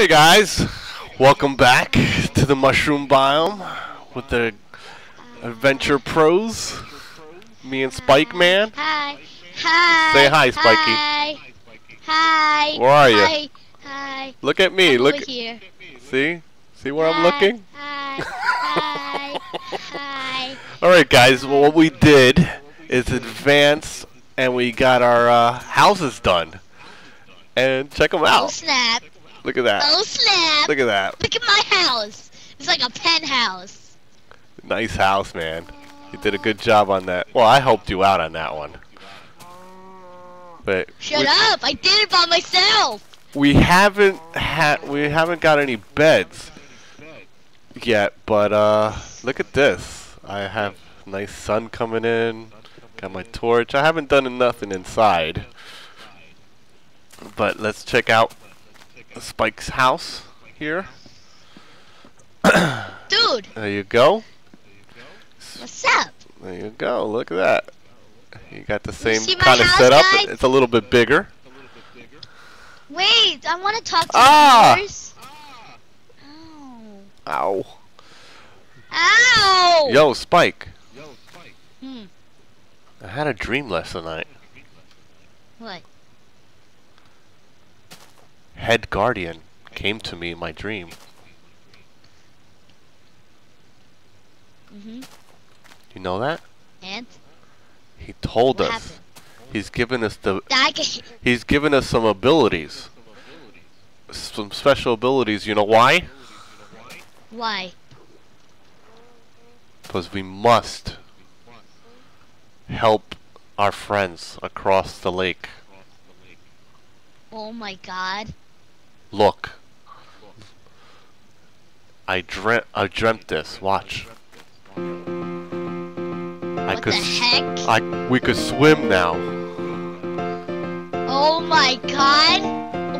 Hey guys, welcome back to the mushroom biome with the adventure pros. Me and Spike Man. Hi. Hi. Say hi, Spiky. Hi. Hi. Where are you? Hi. Hi. Look at me. I'm Look. here. See? See where I'm looking? Hi. Hi. Hi. All right, guys. Well, what we did is advance, and we got our uh, houses done. And check them Oh out. snap. Look at that. Oh snap. Look at that. Look at my house. It's like a penthouse. Nice house, man. You did a good job on that. Well, I helped you out on that one. But Shut up. I did it by myself. we haven't had we haven't got any beds yet, but uh look at this. I have nice sun coming in. Got my torch. I haven't done nothing inside. But let's check out Spike's house here. Dude, There you go. what's up? There you go. Look at that. You got the same kind of setup. guys? It's a little bit bigger. Wait, I want to talk to Ah! the viewers. Ow. Ow. Ow. Yo, Spike. Yo, Spike. Hmm. I had a dream last night. What? Head guardian came to me in my dream. Mhm. You know that? And He told what us. happened? He's given us the. He's given us some abilities. Some special abilities. You know why? Why? Because we must help our friends across the lake. Oh my God. Look. I dreamt. I dreamt this. Watch. I What could. the heck? I. We could swim now. Oh my God.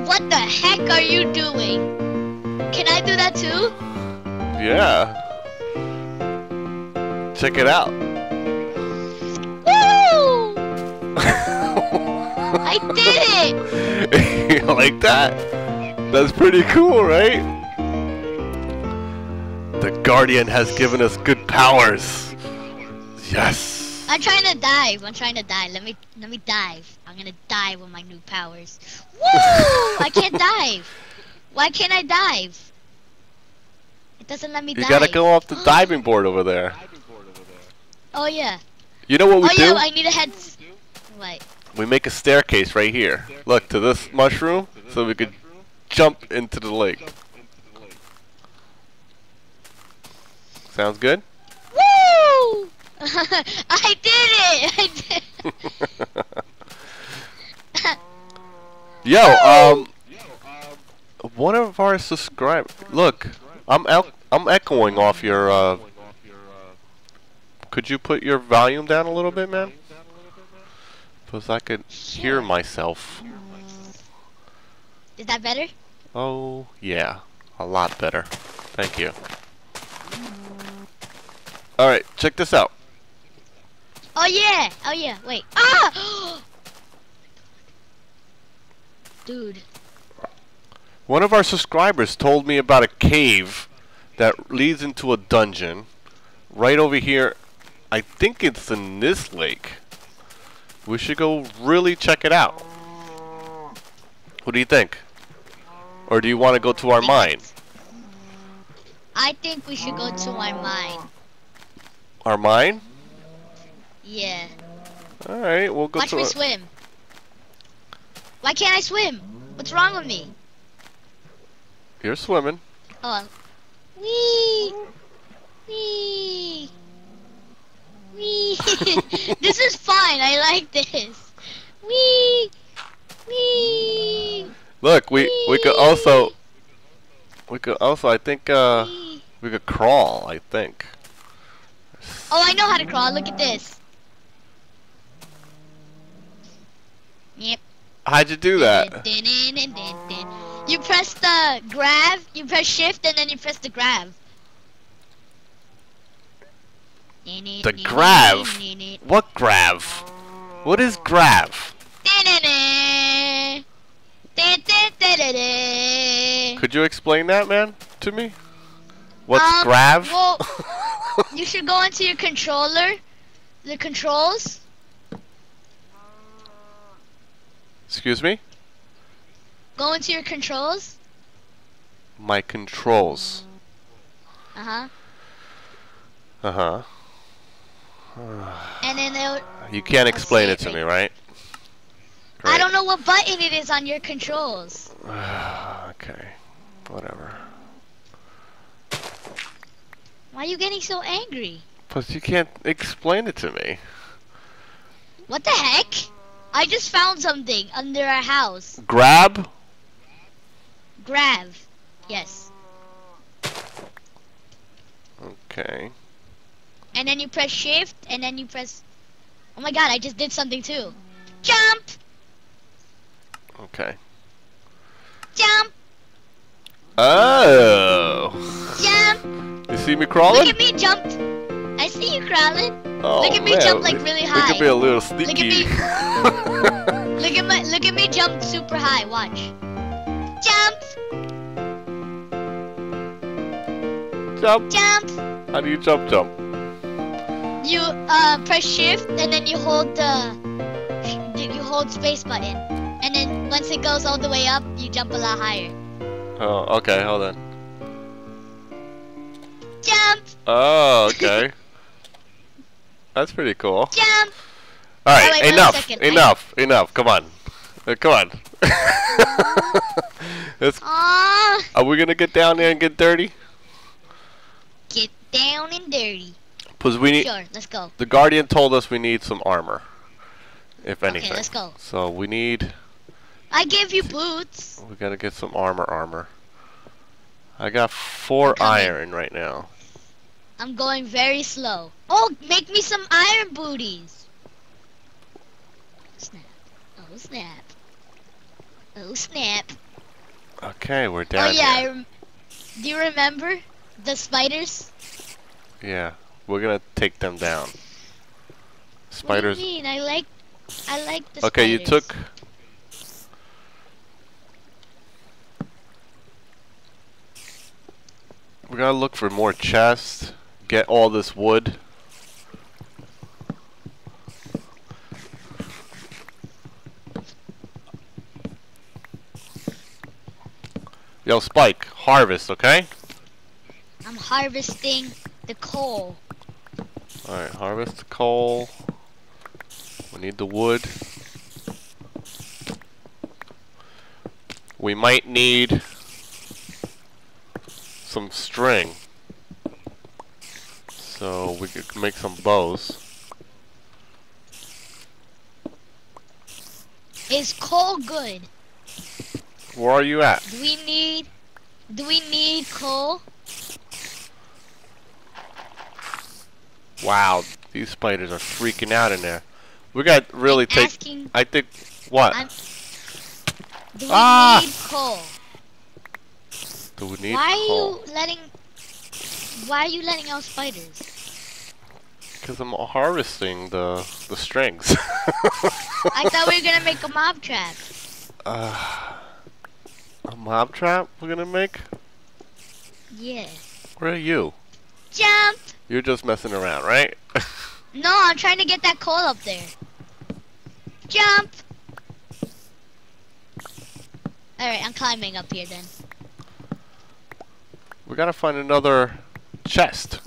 What the heck are you doing? Can I do that too? Yeah. Check it out. Woo! I did it! you like that? That's pretty cool, right? The Guardian has given us good powers. Yes. I'm trying to dive. I'm trying to dive. Let me let me dive. I'm gonna dive with my new powers. Woo! I can't dive. Why can't I dive? It doesn't let me You dive. gotta go off the diving board over there. Oh yeah. You know what we oh do? Oh yeah. I need a head. What? We make a staircase right here. Look to this mushroom, so we could jump into the lake. Sounds good? Woo! I did it! I did. Yo, um, one of our subscribers. Look, I'm el- I'm echoing off your. Uh, could you put your volume down a little bit, man? Because I could hear myself. Is that better? Oh yeah, a lot better. Thank you. All right, check this out. Oh yeah! Oh yeah! Wait! Ah! Dude, One of our subscribers told me about a cave that leads into a dungeon right over here. I think it's in this lake. We should go really check it out. What do you think? Or do you want to go to our mine? I think we should go to our mine. Our mine? Yeah. All right, we'll go Watch to. me our- swim. Why can't I swim? What's wrong with me? You're swimming. Oh. Wee! Wee! Wee! this is fun. I like this. Wee! Wee! Look, we we could also we could also I think uh we could crawl. I think. Oh, I know how to crawl. Look at this. Yep. How'd you do that? You press the grab, you press shift, and then you press the grab. The grab? What grav? What is grav? Could you explain that, man, to me? What's Um, grav? well- You should go into your controller, the controls. Excuse me? Go into your controls. My controls. Uh huh. Uh huh. And then You can't explain it to right me, right? I don't know what button it is on your controls. okay. Whatever. Why are you getting so angry? Plus, you can't explain it to me. What the heck? I just found something under our house. Grab? Grab. Yes. Okay. And then you press shift and then you press Oh my god, I just did something too. Jump! Okay. Oh! Jump! You see me crawling? Look at me jump! I see you crawling. Oh, look at me man, jump like really Look at me high. a little Look at sneaky. Look at my look at me jump super high. Watch. Jump! jump. Jump! How do you jump jump? You uh press shift and then you hold the you hold space button. And then once it goes all the way up, you jump a lot higher. Oh, okay, hold on. Jump! Oh, okay. That's pretty cool. Jump! Alright, wait a enough. I- enough, enough. Come on. Uh, come on. Are we gonna get down there and get dirty? Get down and dirty. Cause we need. Sure, let's go. The guardian told us we need some armor, if anything. Okay, let's go. So we need. I gave you boots. We gotta get some armor, armor. I got four iron right now. I'm going very slow. Oh, make me some iron booties. Snap. Oh, snap. Oh, snap. Okay, we're oh, down oh, yeah. I here. rem- Do you remember the spiders? Yeah, we're gonna take them down. Spiders. What do you mean? I like, I like the Okay, you took. We gotta look for more chests. Get all this wood. Yo, Spike, harvest, okay? I'm harvesting the coal. Alright, harvest the coal. We need the wood. We might need some string. So we could make some bows. Is coal good? Where are you at? Do we need, do we need coal? Wow, these spiders are freaking out in there. We got really take. Asking, I think. What? I'm, do we Ah! need coal? Do we need Why coal? are you letting, why are you letting out spiders? Because I'm harvesting the the strings. I thought we were gonna make a mob trap. Uh, a mob trap we're gonna make? Yeah. Where are you? Jump! You're just messing around, right? No, I'm trying to get that coal up there. Jump! Alright, I'm climbing up here then. We gotta find another chest.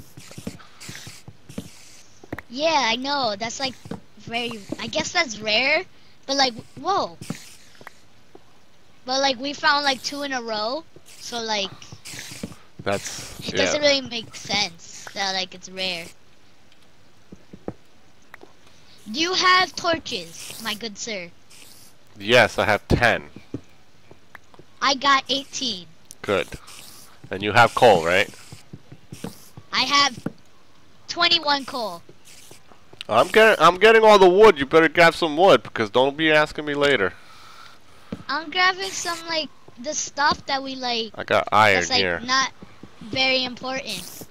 Yeah, I know. That's like very. I guess that's rare, but like, whoa. But like, we found like two in a row, so like, That's it yeah. doesn't really make sense that like it's rare. Do you have torches, my good sir? Yes, I have ten. I got 18. Good. And you have coal, right? I have 21 coal. I'm getting I'm getting all the wood. You better grab some wood because don't be asking me later. I'm grabbing some like the stuff that we like. I got iron That's like here. not very important.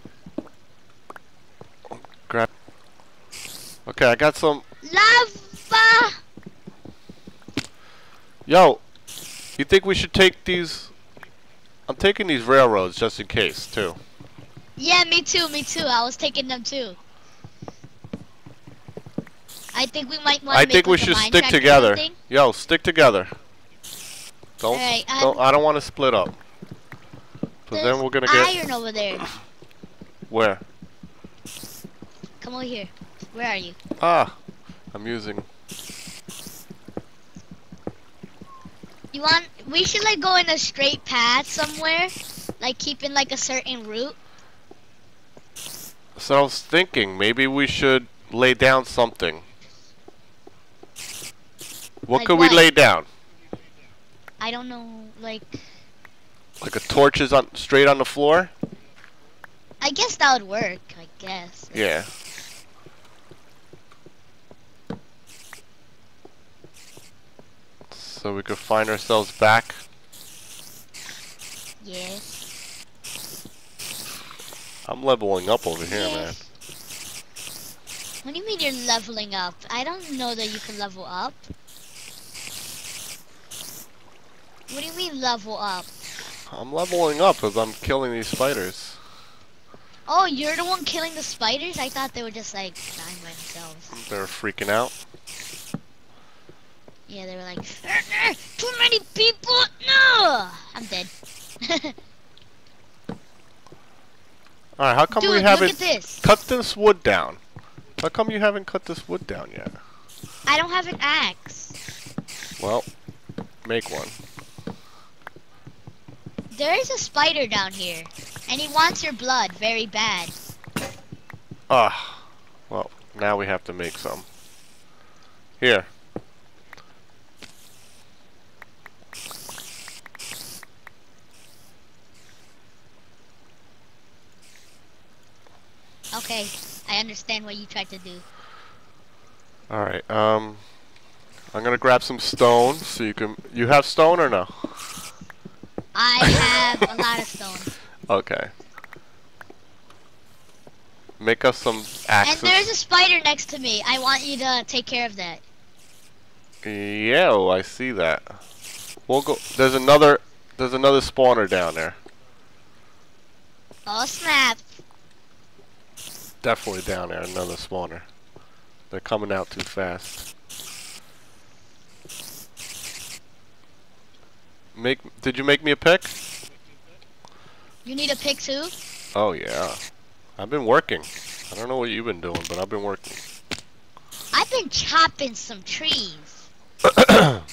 Grab. Okay, I got some. Lava! Yo, you think we should take these I'm taking these railroads just in case, too. Yeah, me too, me too. I was taking them too. I think we might want I think we should stick together. Yo, stick together. Don't, Alright, I'm- don't I don't want to split up. But then we're gonna get iron over there. where? Come over here. Where are you? Ah, I'm using. You want? We should like go in a straight path somewhere, like keeping like a certain route. So I was thinking maybe we should lay down something. What Like could we lay down? I don't know, like Like a torches on straight on the floor? I guess that would work. I guess. Yeah. So we could find ourselves back. Yeah. I'm leveling up over here, Yeah. man. What do you mean you're leveling up? I don't know that you can level up. What do you mean level up? I'm leveling up as I'm killing these spiders. Oh, you're the one killing the spiders? I thought they were just like dying by themselves. They're freaking out. Yeah, they were like, "Uh, uh, too many people. No, I'm dead. Alright, how come Dude, we haven't this. cut this wood down? How come you haven't cut this wood down yet? I don't have an axe. Well, make one. There is a spider down here, and he wants your blood very bad. Ah, well, now we have to make some. Here. Okay, I understand what you tried to do. Alright, um, I'm gonna grab some stone so you can. You have stone or no? I have a lot of stone. Okay. Make us some axes. And there's a spider next to me. I want you to take care of that. Yeah, oh, I see that. We'll go. There's another. There's another spawner down there. Oh snap. Definitely down there. Another spawner. They're coming out too fast. Make. Did you make me a pick? You need a pick too? Oh yeah. I've been working. I don't know what you've been doing, but I've been working. I've been chopping some trees. Oh,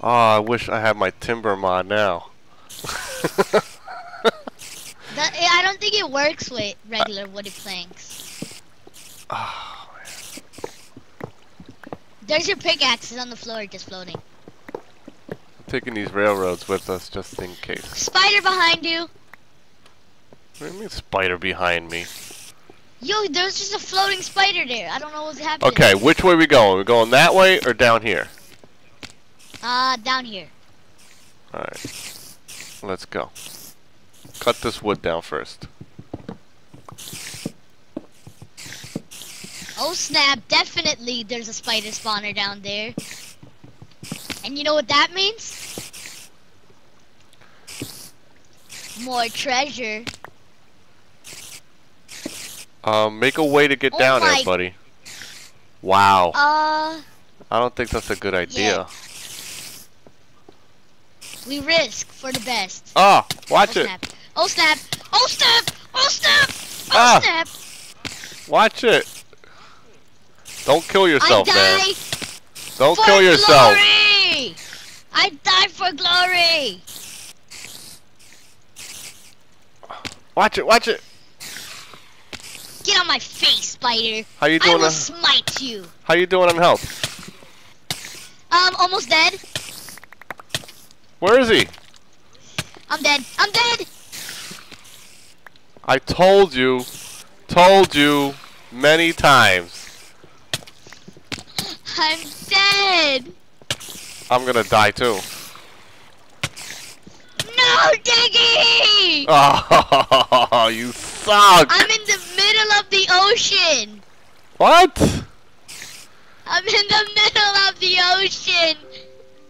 I wish I had my timber mod now. That, I think it works with regular wooded planks. oh, There's your pickaxes on the floor just floating. I'm taking these railroads with us just in case. Spider behind you. What do you mean spider behind me? Yo, there's just a floating spider there. I don't know what's happening. Okay, which way we going? We going that way or down here? Uh, down here. Alright. Let's go. Cut this wood down first. Oh snap, definitely there's a spider spawner down there. And you know what that means? More treasure. Um, make a way to get Oh down there, buddy. Wow. Uh, I don't think that's a good idea. we risk for the best. Ah, watch oh it. snap. Oh snap. Oh snap. Oh snap. Oh Ah. snap. Watch it. Don't kill yourself, die man. Don't for kill yourself. glory. I die for glory. Watch it, watch it. Get on my face, spider. How you doing? I doing? will On, smite you. how you doing on health? Um, almost dead. Where is he? I'm dead. I'm dead. I told you, told you many times. I'm dead. I'm gonna die too. No, Diggy! Oh, you suck. I'm in the middle of the ocean. What? I'm in the middle of the ocean.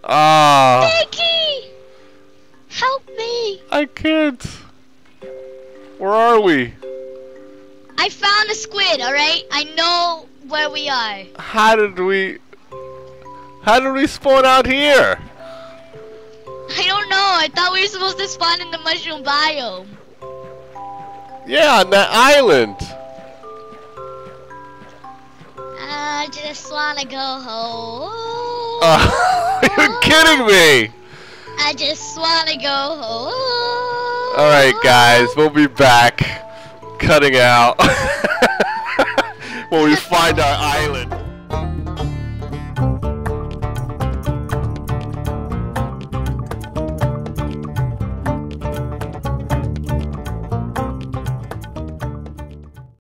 Ah, Diggy, Help me! I can't. Where are we? I found a squid, alright? I know where we are. How did we? How did we spawn out here? I don't know. I thought we were supposed to spawn in the mushroom biome. Yeah, on that island. I just wanna go home. Uh, you're kidding me. I just wanna go home. All right, guys, we'll be back. Cutting out when we find our island.